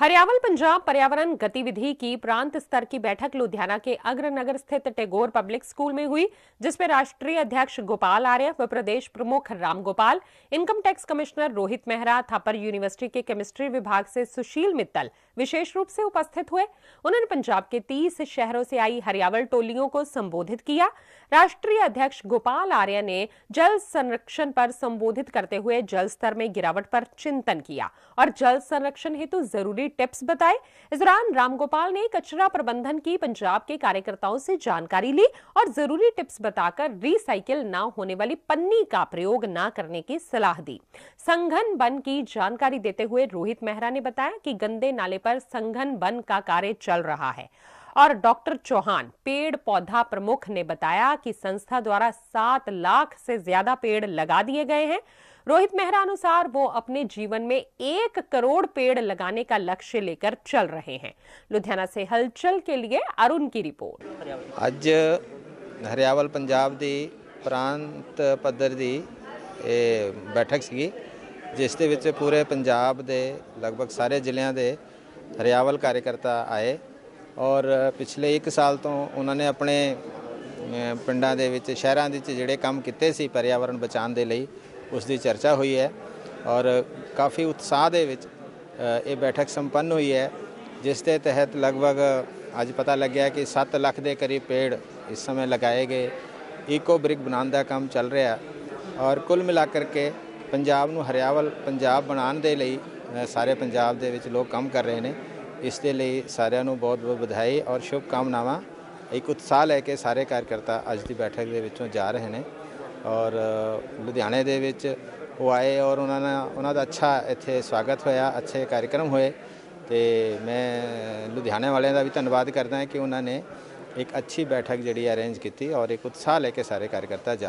हरियावल, पंजाब पर्यावरण गतिविधि की प्रांत स्तर की बैठक लुधियाना के अग्रनगर स्थित टैगोर पब्लिक स्कूल में हुई जिसमें राष्ट्रीय अध्यक्ष गोपाल आर्य व प्रदेश प्रमुख Ram Gopal, income tax commissioner Rohit Mehra, Thapar university के केमिस्ट्री विभाग से सुशील मित्तल विशेष रूप से उपस्थित हुए। उन्होंने पंजाब के तीस शहरों से आई हरियावल टोलियों को संबोधित किया। राष्ट्रीय अध्यक्ष गोपाल आर्य ने जल संरक्षण पर संबोधित करते हुए जल स्तर में गिरावट पर चिंतन किया और जल संरक्षण हेतु ज़रूरी टिप्स बताए। इस दौरान रामगोपाल ने कचरा प्रबंधन की पंजाब के कार्यकर्ताओं से जानकारी ली और ज़रूरी टिप्स बताकर रिसाइकिल न होने वाली पन्नी का प्रयोग न करने की सलाह दी। संघन बन की जानकारी देते हुए रोहित मेहरा ने बताया कि गंदे नाले पर संघन बन का कार्य चल रहा है। और डॉक्टर चौहान पेड़ पौधा प्रमुख ने बताया कि संस्था द्वारा सात लाख से ज्यादा पेड़ लगा दिए गए हैं रोहित मेहरा अनुसार वो अपने जीवन में एक करोड़ पेड़ लगाने का लक्ष्य लेकर चल रहे हैं लुधियाना से हलचल के लिए अरुण की रिपोर्ट ਅੱਜ ਹਰਿਆਵਲ ਪੰਜਾਬ ਦੀ ਪ੍ਰਾਂਤ ਪੱਧਰ ਦੀ ਇਹ ਬੈਠਕ ਸੀਗੀ ਜਿਸ ਦੇ ਵਿੱਚ ਪੂਰੇ ਪੰਜਾਬ ਦੇ ਲਗਭਗ ਸਾਰੇ ਜ਼ਿਲ੍ਹਿਆਂ ਦੇ ਹਰਿਆਵਲ ਕਾਰਜਕਰਤਾ ਆਏ ਔਰ ਪਿਛਲੇ 1 ਸਾਲ ਤੋਂ ਉਹਨਾਂ ਨੇ ਆਪਣੇ ਪਿੰਡਾਂ ਦੇ ਵਿੱਚ, ਸ਼ਹਿਰਾਂ ਦੇ ਵਿੱਚ ਜਿਹੜੇ ਕੰਮ ਕੀਤੇ ਸੀ ਪਰਿਆਵਰਣ ਬਚਾਉਣ ਦੇ ਲਈ, ਉਸ ਦੀ ਚਰਚਾ ਹੋਈ ਹੈ ਔਰ ਕਾਫੀ ਉਤਸ਼ਾਹ ਦੇ ਵਿੱਚ ਇਹ ਬੈਠਕ ਸੰਪੰਨ ਹੋਈ ਹੈ, ਜਿਸ ਦੇ ਤਹਿਤ ਲਗਭਗ ਅੱਜ ਪਤਾ ਲੱਗਿਆ ਕਿ 7 ਲੱਖ ਦੇ ਕਰੀਬ ਪੇੜ ਇਸ ਸਮੇਂ ਲਗਾਏ ਗਏ। ਈਕੋ ਬ੍ਰਿਕ ਬਣਾਉਣ ਦਾ ਕੰਮ ਚੱਲ ਰਿਹਾ ਔਰ ਕੁੱਲ ਮਿਲਾ ਕਰਕੇ ਪੰਜਾਬ ਨੂੰ ਹਰਿਆਵਲ, ਪੰਜਾਬ ਬਣਾਉਣ ਦੇ ਲਈ ਸਾਰੇ ਪੰਜਾਬ ਦੇ ਵਿੱਚ ਲੋਕ ਕੰਮ ਕਰ ਰਹੇ ਨੇ। ਇਸ ਦੇ ਲਈ ਸਾਰਿਆਂ ਨੂੰ ਬਹੁਤ ਬਹੁਤ ਵਧਾਈ ਔਰ ਸ਼ੁਭ ਕਾਮਨਾਵਾਂ ਇੱਕ ਉਤਸ਼ਾਹ ਲੈ ਕੇ ਸਾਰੇ ਕਾਰਜਕਰਤਾ ਅੱਜ ਦੀ ਬੈਠਕ ਦੇ ਵਿੱਚੋਂ ਜਾ ਰਹੇ ਨੇ ਔਰ ਲੁਧਿਆਣੇ ਦੇ ਵਿੱਚ ਉਹ ਆਏ ਔਰ ਉਹਨਾਂ ਨੇ ਉਹਨਾਂ ਦਾ ਅੱਛਾ ਇੱਥੇ ਸਵਾਗਤ ਹੋਇਆ, ਅੱਛੇ ਕਾਰਜਕ੍ਰਮ ਹੋਏ। ਤੇ ਮੈਂ ਲੁਧਿਆਣੇ ਵਾਲਿਆਂ ਦਾ ਵੀ ਧੰਨਵਾਦ ਕਰਦਾ ਹਾਂ ਕਿ ਉਹਨਾਂ ਨੇ ਇੱਕ ਅੱਛੀ ਬੈਠਕ ਜਿਹੜੀ ਅਰੇਂਜ ਕੀਤੀ ਔਰ ਇੱਕ ਉਤਸ਼ਾਹ ਲੈ ਕੇ ਸਾਰੇ ਕਾਰਜਕਰਤਾ ਜਾ